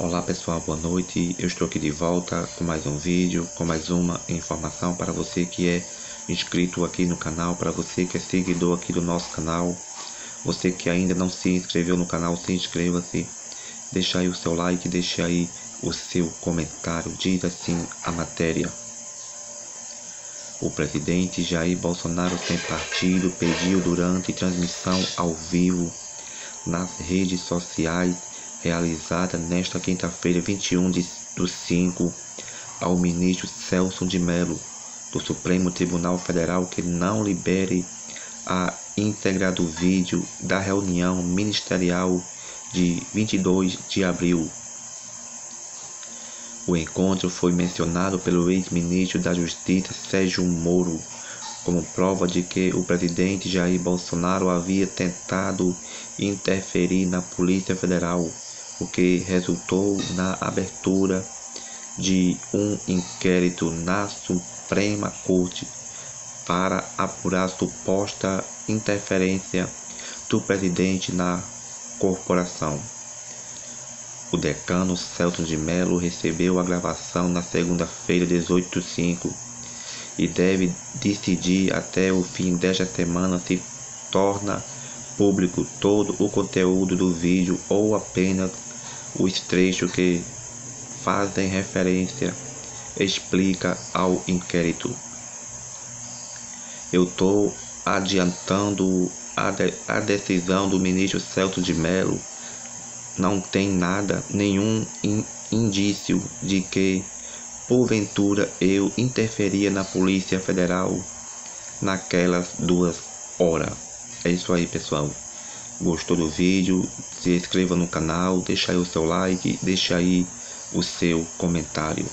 Olá pessoal, boa noite. Eu estou aqui de volta com mais um vídeo, com mais uma informação para você que é inscrito aqui no canal, para você que é seguidor aqui do nosso canal. Você que ainda não se inscreveu no canal, se inscreva-se. Deixa aí o seu like, deixa aí o seu comentário. Diz assim a matéria. O presidente Jair Bolsonaro sem partido pediu durante transmissão ao vivo nas redes sociais realizada nesta quinta-feira, 21 de, do 5, ao ministro Celso de Mello, do Supremo Tribunal Federal, que não libere a íntegra do vídeo da reunião ministerial de 22 de abril. O encontro foi mencionado pelo ex-ministro da Justiça Sérgio Moro como prova de que o presidente Jair Bolsonaro havia tentado interferir na Polícia Federal o que resultou na abertura de um inquérito na Suprema Corte para apurar suposta interferência do presidente na corporação. O decano Celton de Mello recebeu a gravação na segunda-feira, 18 de 5, e deve decidir até o fim desta semana se torna público todo o conteúdo do vídeo ou apenas os trechos que fazem referência explica ao inquérito. Eu estou adiantando a, de, a decisão do ministro Celso de Mello. Não tem nada, nenhum in, indício de que, porventura, eu interferia na Polícia Federal naquelas duas horas. É isso aí, pessoal. Gostou do vídeo? Se inscreva no canal, deixa aí o seu like, deixa aí o seu comentário.